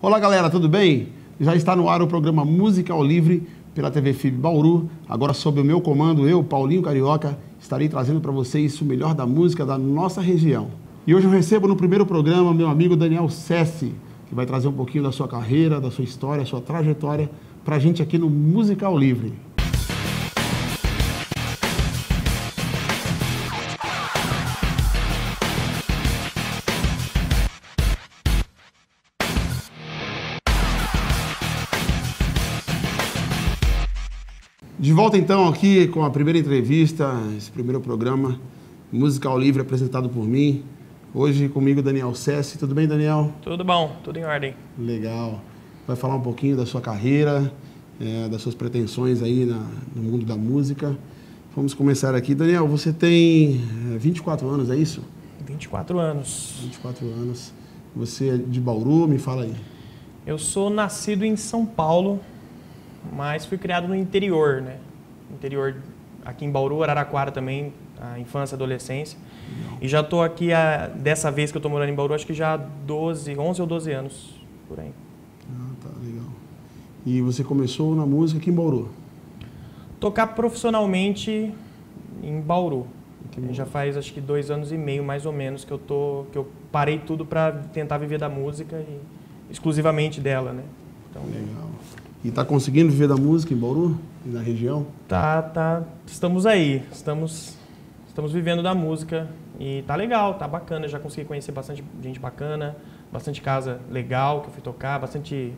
Olá galera, tudo bem? Já está no ar o programa Música ao Livre pela TV FIB Bauru. Agora sob o meu comando, eu, Paulinho Carioca, estarei trazendo para vocês o melhor da música da nossa região. E hoje eu recebo no primeiro programa meu amigo Daniel Sessi, que vai trazer um pouquinho da sua carreira, da sua história, sua trajetória para a gente aqui no Música ao Livre. De volta então aqui com a primeira entrevista, esse primeiro programa Musical Livre apresentado por mim. Hoje comigo Daniel Sessi. Tudo bem, Daniel? Tudo bom, tudo em ordem. Legal. Vai falar um pouquinho da sua carreira, é, das suas pretensões aí na, no mundo da música. Vamos começar aqui. Daniel, você tem 24 anos, é isso? 24 anos. 24 anos. Você é de Bauru, me fala aí. Eu sou nascido em São Paulo, mas fui criado no interior, né? Interior aqui em Bauru, Araraquara também, a infância, adolescência. E já estou aqui, a, dessa vez que eu estou morando em Bauru, acho que já há 12, 11 ou 12 anos, por aí. Ah, tá, legal. E você começou na música aqui em Bauru? Tocar profissionalmente em Bauru. Já faz acho que dois anos e meio, mais ou menos, que eu, tô, que eu parei tudo para tentar viver da música e exclusivamente dela, né? Então, legal. E está conseguindo viver da música em Bauru, na região? Tá, tá. Estamos aí. Estamos, estamos vivendo da música e tá legal, tá bacana. Já consegui conhecer bastante gente bacana, bastante casa legal que eu fui tocar, bastante.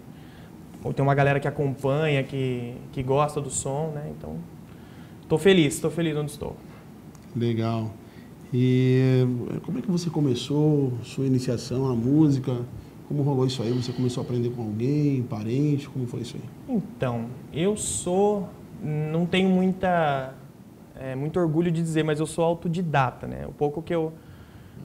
Tem uma galera que acompanha, que, que gosta do som, né? Então, tô feliz, estou feliz onde estou. Legal. E como é que você começou sua iniciação na música? Como rolou isso aí? Você começou a aprender com alguém, parente? Como foi isso aí? Então, eu sou. Não tenho muita. É, muito orgulho de dizer, mas eu sou autodidata, né? O pouco que eu,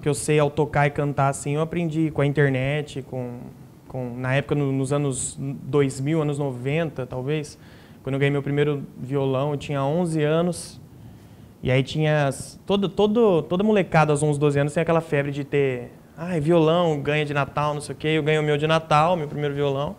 que eu sei ao tocar e cantar assim, eu aprendi com a internet, com. com na época, no, nos anos 2000, anos 90, talvez. Quando eu ganhei meu primeiro violão, eu tinha 11 anos. E aí tinha. Todo, todo, toda molecada aos 11, 12 anos tem aquela febre de ter Ai, violão, ganha de Natal, não sei o quê. Eu ganhei o meu de Natal, meu primeiro violão.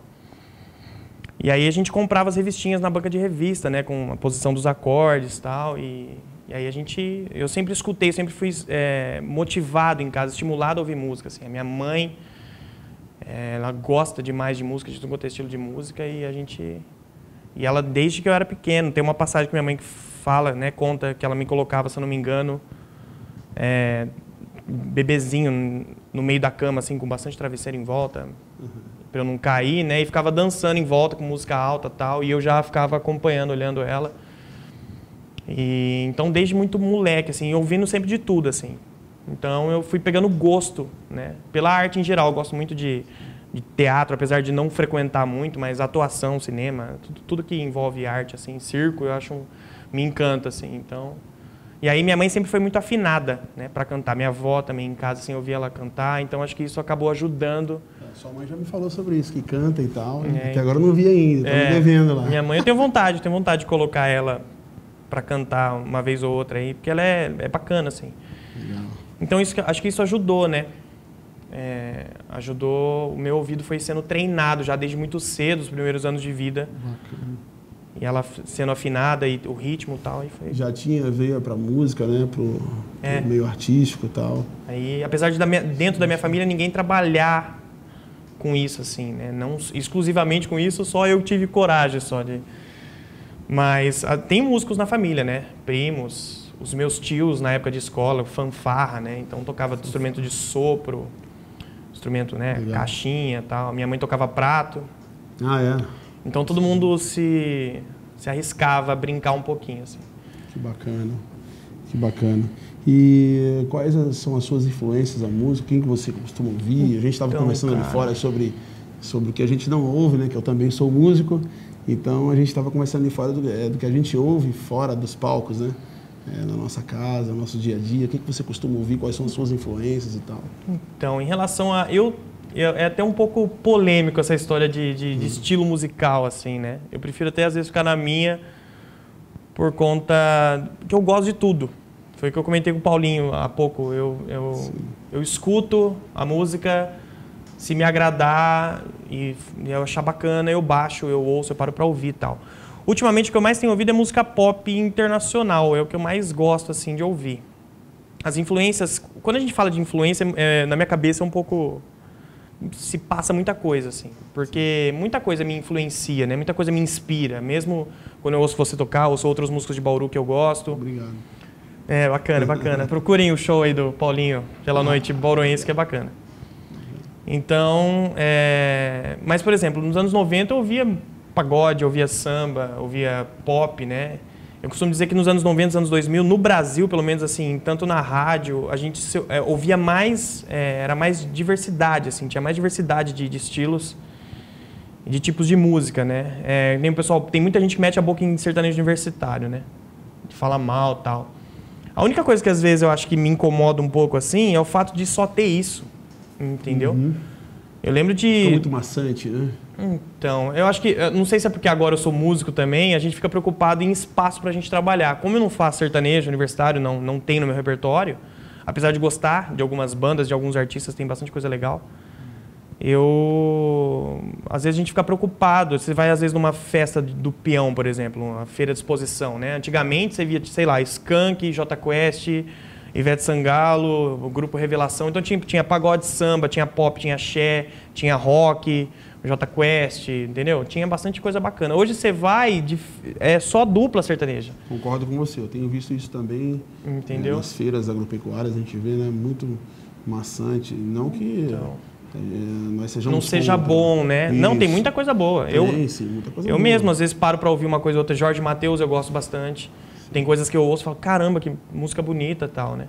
E aí a gente comprava as revistinhas na banca de revista, né? Com a posição dos acordes tal, e. E aí a gente... Eu sempre escutei, sempre fui é, motivado em casa, estimulado a ouvir música. Assim. A minha mãe, é, ela gosta demais de música, de todo estilo de música, e a gente... E ela, desde que eu era pequeno, tem uma passagem que minha mãe fala, né? Conta que ela me colocava, se eu não me engano... É, bebezinho no meio da cama, assim, com bastante travesseiro em volta, uhum. para eu não cair, né? E ficava dançando em volta com música alta tal. E eu já ficava acompanhando, olhando ela. E, então, desde muito moleque, assim, ouvindo sempre de tudo, assim. Então, eu fui pegando gosto, né? Pela arte em geral. Eu gosto muito de, de teatro, apesar de não frequentar muito, mas atuação, cinema, tudo, tudo que envolve arte, assim, circo, eu acho... me encanta, assim. Então, e aí minha mãe sempre foi muito afinada, né, para cantar. Minha avó também em casa assim ouvia ela cantar, então acho que isso acabou ajudando. É, sua mãe já me falou sobre isso, que canta e tal, é, até agora eu não vi ainda, estou é, me devendo lá. Minha mãe eu tenho vontade, tenho vontade de colocar ela para cantar uma vez ou outra aí, porque ela é, é bacana assim. Legal. Então isso, acho que isso ajudou, né? É, ajudou, o meu ouvido foi sendo treinado já desde muito cedo, os primeiros anos de vida. Bacana e ela sendo afinada e o ritmo e tal. E foi... Já tinha veio para música, né? Pro, é. pro meio artístico e tal. Aí, apesar de da minha, dentro da minha família ninguém trabalhar com isso, assim, né? Não exclusivamente com isso, só eu tive coragem só de... Mas a, ah, tem músicos na família, né? Primos, os meus tios na época de escola, fanfarra, né? Então tocava instrumento de sopro, instrumento, né? Legal. Caixinha tal. Minha mãe tocava prato. Ah, é? Então todo mundo se, se arriscava a brincar um pouquinho. Assim. Que bacana, que bacana. E quais são as suas influências da música? Quem que você costuma ouvir? A gente estava então, conversando cara. ali fora sobre, sobre o que a gente não ouve, né? Que eu também sou músico. Então a gente estava conversando ali fora do, é, do, que a gente ouve fora dos palcos, né? É, na nossa casa, no nosso dia a dia. O que, que você costuma ouvir? Quais são as suas influências e tal? Então, em relação a... Eu é até um pouco polêmico essa história de, de, de, estilo musical, assim, né? Eu prefiro até às vezes ficar na minha por conta que eu gosto de tudo. Foi o que eu comentei com o Paulinho há pouco. Eu, eu, eu escuto a música Se me agradar e eu achar bacana, eu baixo, eu ouço, eu paro para ouvir e tal. Ultimamente o que eu mais tenho ouvido é música pop internacional, é o que eu mais gosto assim de ouvir. As influências, quando a gente fala de influência, é, na minha cabeça é um pouco se passa muita coisa assim, porque muita coisa me influencia, né? Muita coisa me inspira, mesmo quando eu ouço você tocar, ouço outros músicos de Bauru que eu gosto. Obrigado. É, bacana, bacana. Procurem o show aí do Paulinho pela noite bauruense que é bacana. Então, é... mas por exemplo, nos anos 90 eu ouvia pagode, ouvia samba, ouvia pop, né? Eu costumo dizer que nos anos 90, anos 2000, no Brasil, pelo menos assim, tanto na rádio, a gente se, é, ouvia mais, é, era mais diversidade, assim, tinha mais diversidade de, de estilos, de tipos de música, né? É, nem o pessoal, tem muita gente que mete a boca em sertanejo universitário, né? Fala mal, tal. A única coisa que às vezes eu acho que me incomoda um pouco assim é o fato de só ter isso, entendeu? Uhum. Eu lembro de. Fica muito maçante, né? Então, eu acho que. Não sei se é porque agora eu sou músico também, a gente fica preocupado em espaço para a gente trabalhar. Como eu não faço sertanejo universitário, não, não tem no meu repertório, apesar de gostar de algumas bandas, de alguns artistas, tem bastante coisa legal. Eu. Às vezes a gente fica preocupado. Você vai, às vezes, numa festa do peão, por exemplo, uma feira de exposição, né? Antigamente você via, sei lá, Skank, J Quest, Ivete Sangalo, o grupo Revelação. Então tinha, tinha pagode samba, tinha pop, tinha axé, tinha rock. J Quest, entendeu? Tinha bastante coisa bacana. Hoje você vai, de, é só dupla sertaneja. Concordo com você, eu tenho visto isso também entendeu? É, nas feiras agropecuárias, a gente vê, né? Muito maçante. Não que então, é, Não seja contra. bom, né? Isso. Não, tem muita coisa boa. Tem, eu, sim, muita coisa eu boa. mesmo, às vezes, paro para ouvir uma coisa ou outra. Jorge Matheus eu gosto bastante. Tem coisas que eu ouço e falo, caramba, que música bonita e tal, né?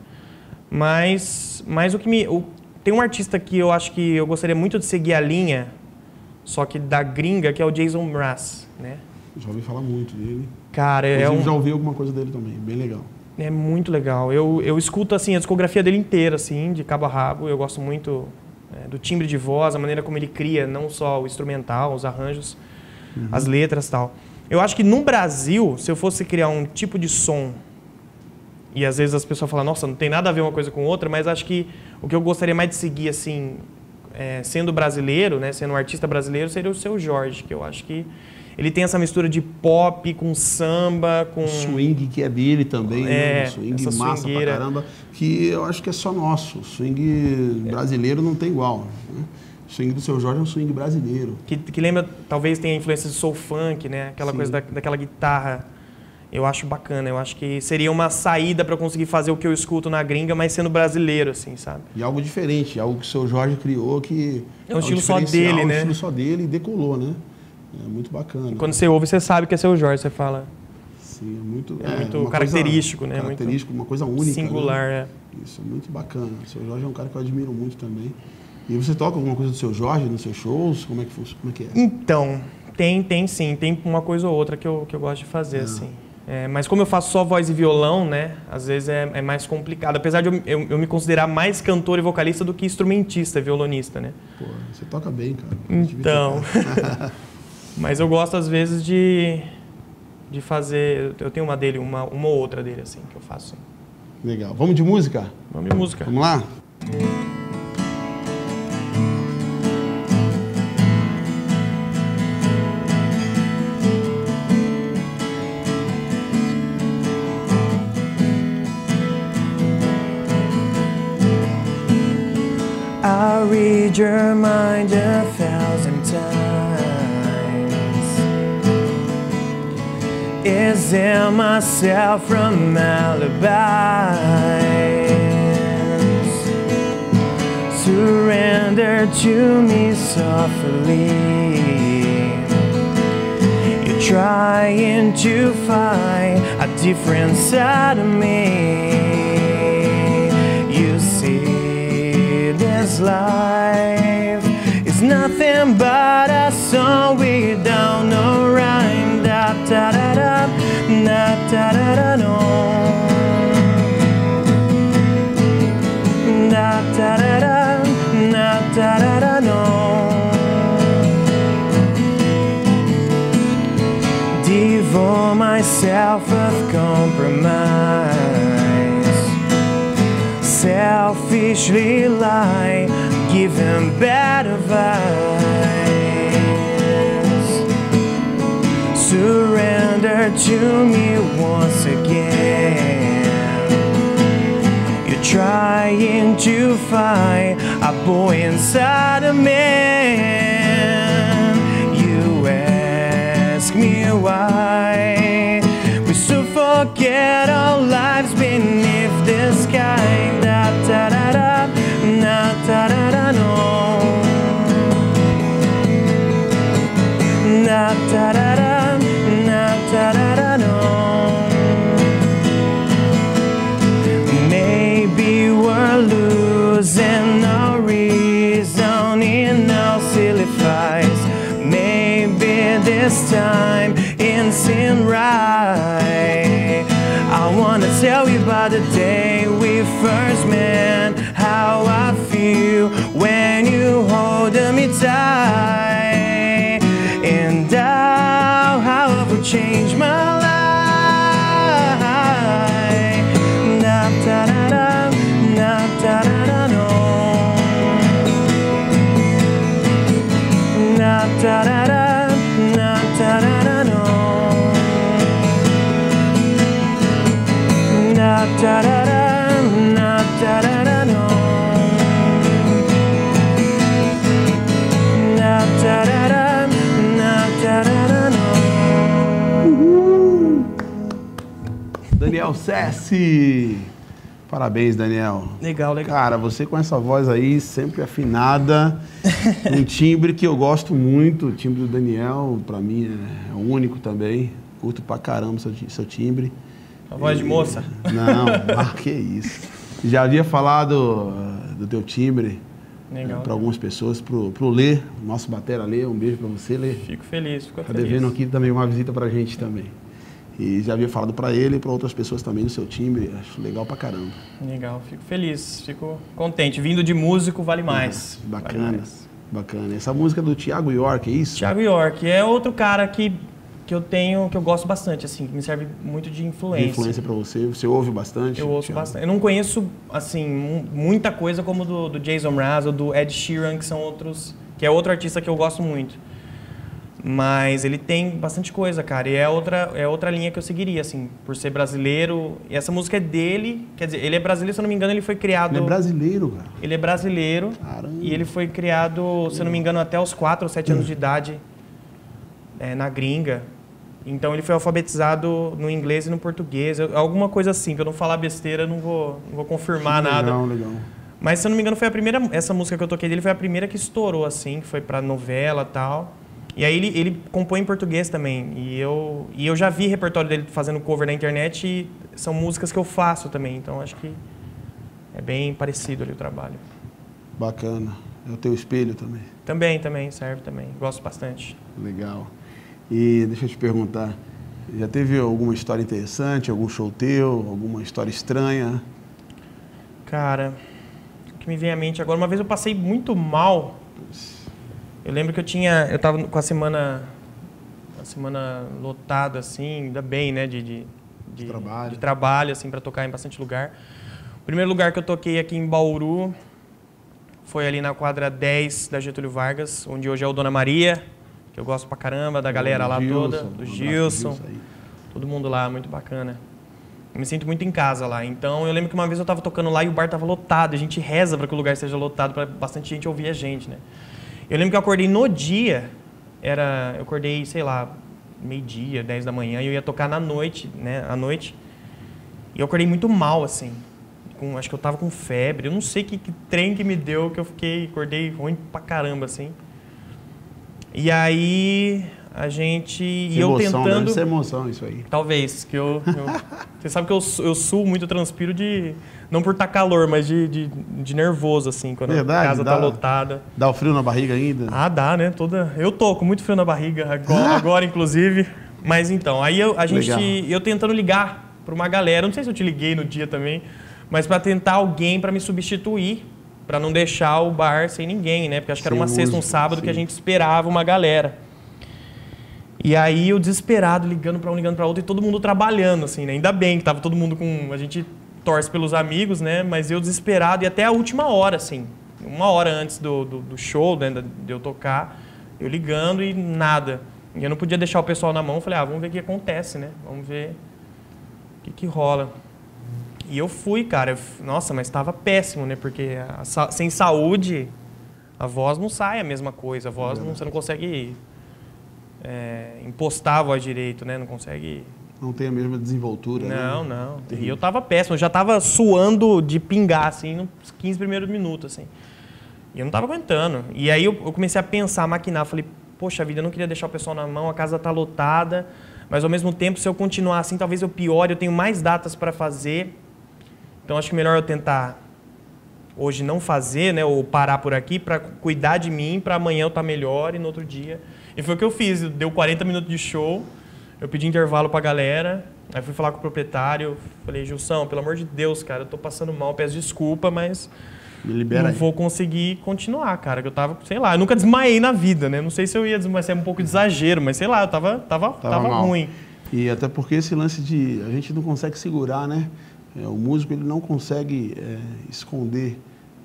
Mas, mas o que me... O, tem um artista que eu acho que eu gostaria muito de seguir a linha só que da gringa, que é o Jason Mraz, né? Já ouvi falar muito dele. Cara, é um... já ouvi alguma coisa dele também, bem legal. É muito legal. Eu, eu escuto, assim, a discografia dele inteira, assim, de cabo a rabo. Eu gosto muito é, do timbre de voz, a maneira como ele cria, não só o instrumental, os arranjos, uhum. as letras tal. Eu acho que no Brasil, se eu fosse criar um tipo de som, e às vezes as pessoas falam, nossa, não tem nada a ver uma coisa com outra, mas acho que o que eu gostaria mais de seguir, assim, é, sendo brasileiro, né, sendo um artista brasileiro, seria o seu Jorge, que eu acho que ele tem essa mistura de pop com samba, com. Swing, que é dele também, né? é, né? Swing massa swingueira. pra caramba, que eu acho que é só nosso. Swing brasileiro não tem igual. Né? O swing do seu Jorge é um swing brasileiro. Que, que lembra, talvez tenha influência de soul funk, né? Aquela Sim. coisa da, daquela guitarra eu acho bacana. Eu acho que seria uma saída para conseguir fazer o que eu escuto na gringa, mas sendo brasileiro, assim, sabe? E algo diferente, algo que o seu Jorge criou que. É um estilo só dele, né? É um estilo só dele e decolou, né? É muito bacana. E quando você ouve, você sabe que é seu Jorge, você fala. Sim, é muito. É, é muito característico, né? Característico, muito uma coisa única. Singular, né? é. Isso, é muito bacana. O seu Jorge é um cara que eu admiro muito também. E você toca alguma coisa do seu Jorge nos seus shows? Como é que, como é, que é? Então, tem, tem sim. Tem uma coisa ou outra que eu, que eu gosto de fazer, assim. É, mas como eu faço só voz e violão, né? Às vezes é, é mais complicado. Apesar de eu, eu, eu, me considerar mais cantor e vocalista do que instrumentista, violonista, né? Pô, você toca bem, cara. Então. mas eu gosto às vezes de, de fazer. Eu tenho uma dele, uma, uma ou outra dele, assim, que eu faço. Legal. Vamos de música? Vamos de música. Vamos lá? read Is myself from alibis? Surrender to me softly. You're trying to find a different side of me. You see, this life is nothing but a song we don't know da da da no. Da da da da, da da da da no. Devote myself of compromise selfishly lie give him bad advice. Surrender to me once again. You're trying to find a boy inside a man. You ask me why we should forget our lives I wanna tell you about the day we first met. How I feel when you hold me tight. Daniel Sessi. Parabéns, Daniel. Legal, legal. Cara, você com essa voz aí, sempre afinada, um timbre que eu gosto muito, o timbre do Daniel, pra mim é único também. Curto pra caramba seu, seu timbre. A voz de moça. Não, ah, que isso. Já havia falado ah, do teu timbre Legal. para algumas pessoas, pro, pro Lê, nosso batera Lê, um beijo pra você, Lê. Fico feliz, fico Tá feliz. devendo aqui também uma visita pra gente também. E já havia falado pra ele e pra outras pessoas também do seu timbre, acho legal pra caramba. Legal, fico feliz, fico contente. Vindo de músico vale mais. Vale Bacana, mais. bacana. Essa música é do Thiago York, é isso? Thiago York é outro cara que, que eu tenho, que eu gosto bastante, assim, que me serve muito de De influência. influência pra você, você ouve bastante? Eu ouço Thiago? bastante. Eu não conheço, assim, mu- muita coisa como do, do Jason Mraz ou do Ed Sheeran, que são outros... Que é outro artista que eu gosto muito. Mas ele tem bastante coisa, cara. E é outra, é outra linha que eu seguiria, assim, por ser brasileiro. E essa música é dele, quer dizer, ele é brasileiro, se eu não me engano, ele foi criado... Ele é brasileiro, cara. Ele é brasileiro Caramba. e ele foi criado, se eu não me engano, até os 4 ou 7 anos de idade é, na gringa. Então ele foi alfabetizado no inglês e no português, alguma coisa assim, que eu não falar besteira, eu não vou, não vou confirmar nada. Legal, legal. Mas se eu não me engano, foi a primeira, essa música que eu toquei dele foi a primeira que estourou assim, que foi pra novela, tal. E aí ele, ele compõe em português também. E eu, e eu já vi repertório dele fazendo cover na internet e são músicas que eu faço também. Então acho que é bem parecido ali o trabalho. Bacana. É o teu espelho também. Também, também, serve também. Gosto bastante. Legal. E deixa eu te perguntar, já teve alguma história interessante, algum show teu, alguma história estranha? Cara, o que me vem à mente agora, uma vez eu passei muito mal. Eu lembro que eu tinha. Eu tava com a semana. A semana lotada, assim, ainda bem, né? De, de, de, trabalho. de trabalho, assim, para tocar em bastante lugar. O primeiro lugar que eu toquei aqui em Bauru foi ali na quadra 10 da Getúlio Vargas, onde hoje é o Dona Maria, que eu gosto pra caramba, da galera lá Gilson, toda, do Gilson. aí. Todo mundo lá, muito bacana. Eu me sinto muito em casa lá. Então eu lembro que uma vez eu tava tocando lá e o bar tava lotado. A gente reza para que o lugar esteja lotado para bastante gente ouvir a gente, né? Eu lembro que eu acordei no dia, era, eu acordei, sei lá, meio-dia, 10 da manhã, e eu ia tocar na noite, né, à noite. E eu acordei muito mal assim. Com, acho que eu tava com febre, eu não sei que, que trem que me deu que eu fiquei, acordei ruim pra caramba assim. E aí a gente e eu emoção, tentando deve ser emoção isso aí. Talvez, que eu. eu- você sabe que eu, eu suo muito, eu transpiro de. Não por estar calor, mas de, de, de nervoso, assim, quando Verdade, a casa dá. tá lotada. Dá o frio na barriga ainda? Ah, dá, né? Toda. Eu tô com muito frio na barriga, agora, agora, inclusive. Mas então, aí eu, a gente. Legal. Eu tentando ligar pra uma galera, não sei se eu te liguei no dia também, mas pra tentar alguém pra me substituir, pra não deixar o bar sem ninguém, né? Porque acho que era uma sexta, um sábado que a sim. gente esperava uma galera. E aí eu desesperado, ligando pra um, ligando pra outro, e todo mundo trabalhando, assim, né? Ainda bem que tava todo mundo com. A gente torce pelos amigos, né? Mas eu desesperado e até a última hora, assim. uma hora antes do, do, do show, né, de eu tocar, eu ligando e nada. E eu não podia deixar o pessoal na mão, falei, ah, vamos ver o que acontece, né? Vamos ver o que, que rola. E eu fui, cara. Nossa, mas estava péssimo, né? Porque a, sem saúde, a voz não sai a mesma coisa. A voz, não, você não consegue é, impostar a voz direito, né? Não consegue... Não tem a mesma desenvoltura, Não, né? não. Tem. E eu tava péssimo. Eu já tava suando de pingar, assim, nos 15 primeiros minutos, assim. E eu não tava aguentando. E aí eu, eu comecei a pensar, a maquinar. Falei, poxa vida, eu não queria deixar o pessoal na mão, a casa tá lotada. Mas ao mesmo tempo, se eu continuar assim, talvez eu piore. Eu tenho mais datas para fazer. Então acho que melhor eu tentar hoje não fazer, né, ou parar por aqui para cuidar de mim, para amanhã eu estar tá melhor e no outro dia. E foi o que eu fiz, deu 40 minutos de show, eu pedi intervalo para a galera, aí fui falar com o proprietário, falei, Gilson, pelo amor de Deus, cara, eu tô passando mal, peço desculpa, mas não aí. vou conseguir continuar, cara, que eu tava, sei lá, eu nunca desmaiei na vida, né? Não sei se eu ia desmaiar, se é um pouco de exagero, mas sei lá, eu tava, tava, tava, tava ruim. E até porque esse lance de a gente não consegue segurar, né? É, o músico ele não consegue é, esconder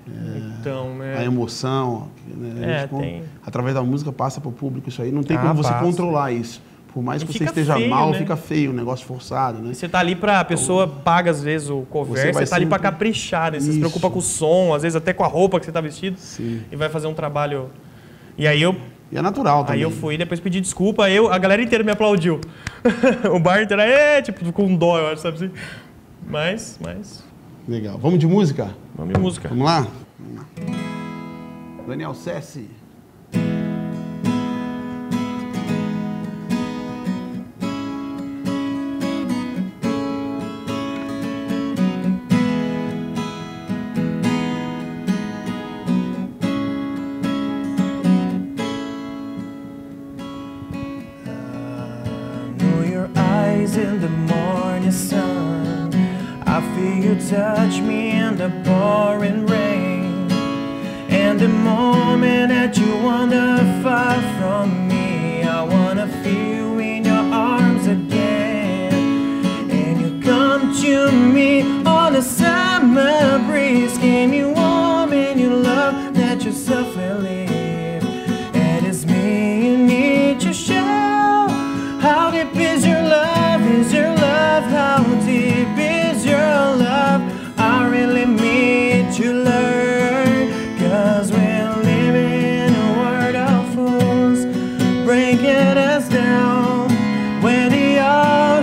é, então, né? a emoção. Né? É, tem... Através da música passa para o público isso aí. Não tem ah, como você passa. controlar isso. Por mais e que você esteja feio, mal, né? fica feio, um negócio forçado, né? Você tá ali para a pessoa paga às vezes o cover, você, você tá ali para caprichar, né? Você se preocupa com o som, às vezes até com a roupa que você tá vestido Sim. e vai fazer um trabalho. E aí eu e é natural também. Aí eu fui, depois pedi desculpa, eu, a galera inteira me aplaudiu. o bar inteiro, é, tipo, com dó, eu acho, sabe assim? Mas, mas. Legal. Vamos de música? Vamos de música. Vamos lá? Vamos lá. Daniel Sessi. Touch me in the pouring rain. And the moment that you wander far from me I wanna feel you in your arms again. And you come to me on a summer breeze Give me warm in your love that you suffer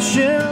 passion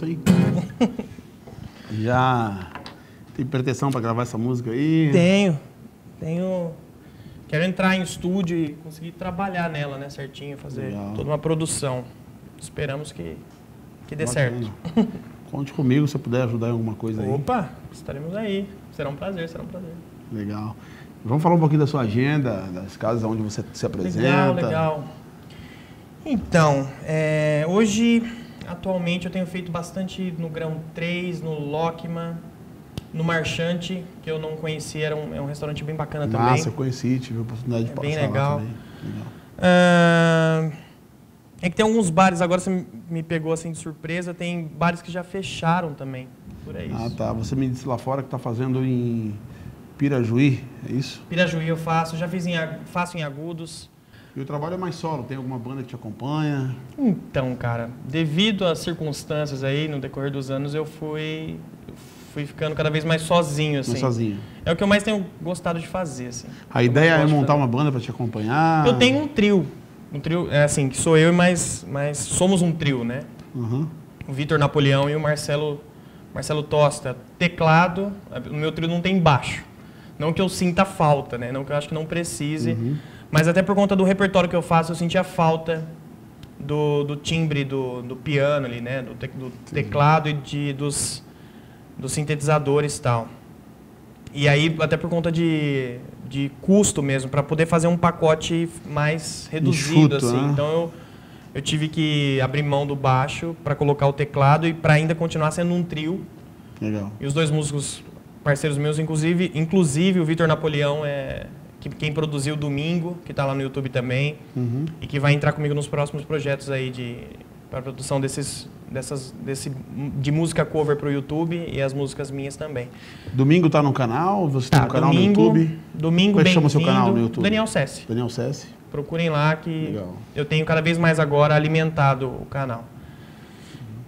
sucesso, hein? Já tem pretensão para gravar essa música aí? Tenho. Tenho. Quero entrar em estúdio e conseguir trabalhar nela, né, certinho, fazer Legal. toda uma produção. Esperamos que, que dê Bacana. certo. Conte comigo se eu puder ajudar em alguma coisa aí. Opa, estaremos aí. Será um prazer, será um prazer. Legal. Vamos falar um pouquinho da sua agenda, das casas onde você se apresenta. Legal, legal. Então, é, hoje, atualmente, eu tenho feito bastante no Grão 3, no Lockman, no Marchante, que eu não conhecia, era um, é um restaurante bem bacana Massa, também. Nossa, eu conheci, tive a oportunidade de É passar bem lá legal. também. Legal. Ah, é que tem alguns bares, agora você me pegou assim de surpresa, tem bares que já fecharam também. Por aí. Ah, tá. Você me disse lá fora que está fazendo em Pirajuí, é isso? Pirajuí eu faço, já fiz em, faço em agudos. E o trabalho é mais solo? Tem alguma banda que te acompanha? Então, cara, devido às circunstâncias aí, no decorrer dos anos, eu fui, fui ficando cada vez mais sozinho, assim. Não sozinho? É o que eu mais tenho gostado de fazer, assim. A Eu ideia é montar uma banda para te acompanhar? Eu tenho um trio. Um trio, é assim, que sou eu e mais, mais somos um trio, né? Uhum. O Vitor Napoleão e o Marcelo Marcelo Tosta. Teclado, no meu trio não tem baixo. Não que eu sinta falta, né? Não que eu acho que não precise. Uhum. Mas até por conta do repertório que eu faço, eu sentia falta do, do timbre do, do piano ali, né? Do, te, do teclado e de, dos, dos sintetizadores e tal. E aí, até por conta de, de custo mesmo, para poder fazer um pacote mais reduzido, Enxuto, assim. Né? Então eu, eu tive que abrir mão do baixo para colocar o teclado e para ainda continuar sendo um trio. Legal. E os dois músicos parceiros meus, inclusive, inclusive o Vitor Napoleão é que, quem produziu Domingo, que está lá no YouTube também, uhum. e que vai entrar comigo nos próximos projetos aí de para produção desses dessas desse de música cover para o YouTube e as músicas minhas também. Domingo está no canal, você tá, tem um canal domingo, no YouTube? Domingo Como é que chama seu canal no YouTube? Daniel Sessi. Daniel Sessi. Procurem lá que Legal. eu tenho cada vez mais agora alimentado o canal.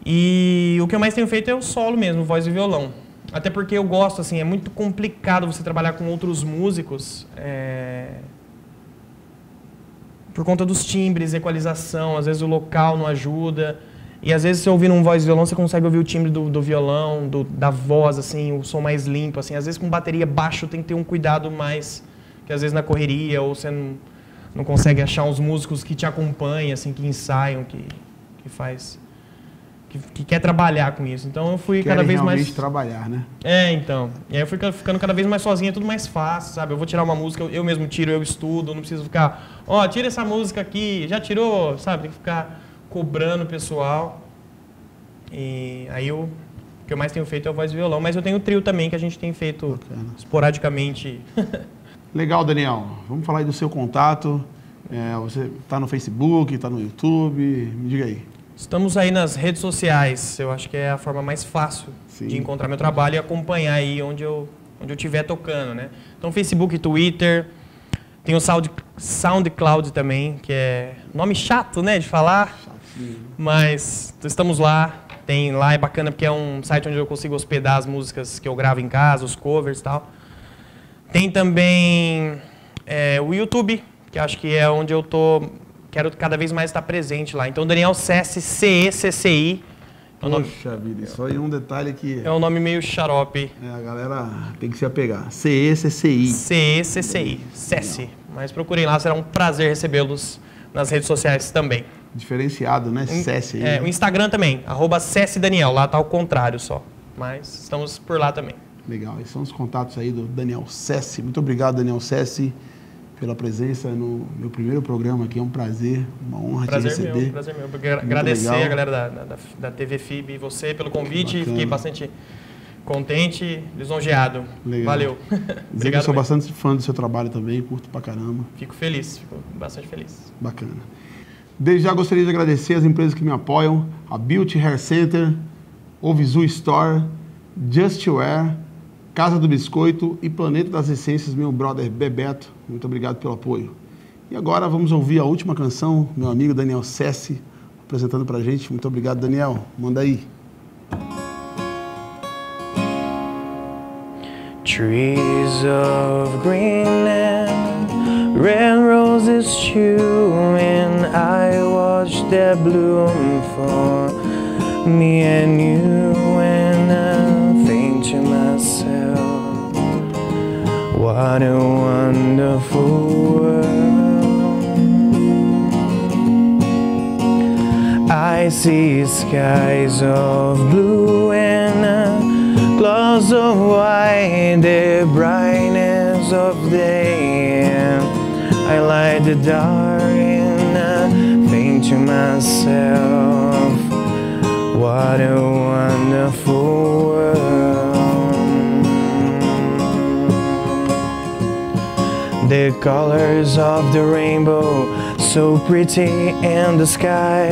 E o que eu mais tenho feito é o solo mesmo, voz e violão. Até porque eu gosto, assim, é muito complicado você trabalhar com outros músicos. É... Por conta dos timbres, equalização, às vezes o local não ajuda. E às vezes você ouvindo um voz e violão, você consegue ouvir o timbre do, do violão, do, da voz, assim, o som mais limpo, assim. Às vezes com bateria baixo tem que ter um cuidado mais... Que às vezes na correria, ou você não, não consegue achar uns músicos que te acompanhem, assim, que ensaiam, que, que faz que, que, quer trabalhar com isso. Então eu fui Querem cada vez mais. trabalhar, né? É, então. E aí eu fui ficando cada vez mais sozinho, é tudo mais fácil, sabe? Eu vou tirar uma música, eu mesmo tiro, eu estudo, não preciso ficar, ó, oh, tira essa música aqui, já tirou, sabe? Tem que ficar cobrando o pessoal. E aí eu, o que eu mais tenho feito é o voz e violão, mas eu tenho o trio também que a gente tem feito Bacana. esporadicamente. Legal, Daniel. Vamos falar aí do seu contato. É, você está no Facebook, está no YouTube, me diga aí. Estamos aí nas redes sociais. Eu acho que é a forma mais fácil Sim. de encontrar meu trabalho e acompanhar aí onde eu onde eu estiver tocando, né? Então Facebook, Twitter, tem o Sound, SoundCloud também, que é nome chato, né, de falar. Chatinho. Mas estamos lá. Tem lá é bacana porque é um site onde eu consigo hospedar as músicas que eu gravo em casa, os covers e tal. Tem também é, o YouTube, que acho que é onde eu tô quero cada vez mais estar presente lá. Então, Daniel Cessi, C-E-C-C-I. É Poxa vida, isso aí é um detalhe que... É um nome meio xarope. É, a galera tem que se apegar. C-E-C-C-I. C-E-C-C-I, Cessi. Mas procurem lá, será um prazer recebê-los nas redes sociais também. Diferenciado, né? Cessi. É, né? o Instagram também, arroba Cessi Daniel, lá tá ao contrário só. Mas estamos por lá também. Legal, esses são os contatos aí do Daniel Cessi. Muito obrigado, Daniel Cessi pela presença no meu primeiro programa aqui. É um prazer, uma honra prazer te receber. Meu, prazer meu. Agradecer legal. a galera da, da, da TV FIB e você pelo convite. Fiquei bastante contente, lisonjeado. Legal. Valeu. Dizer que eu sou bastante fã do seu trabalho também, curto pra caramba. Fico feliz, fico bastante feliz. Bacana. Desde já gostaria de agradecer as empresas que me apoiam, a Beauty Hair Center, o Visu Store, Just Wear, Casa do Biscoito e Planeta das Essências, meu brother Bebeto. Muito obrigado pelo apoio. E agora vamos ouvir a última canção, meu amigo Daniel Sessi apresentando pra gente. Muito obrigado, Daniel. Manda aí. Trees of green and red roses chewing I watch them bloom for me and you What a wonderful world. I see skies of blue and clouds of white, the brightness of day. I light the dark and think to myself, what a wonderful world. The colors of the rainbow, so pretty in the sky,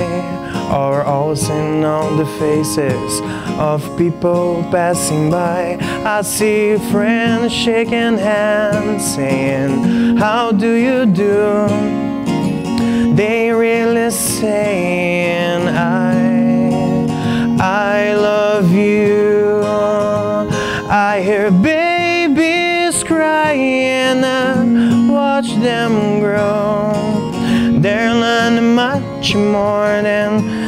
are all seen on the faces of people passing by. I see friends shaking hands, saying, How do you do? They really saying, I, I love you. I hear watch them grow. They're learning much more than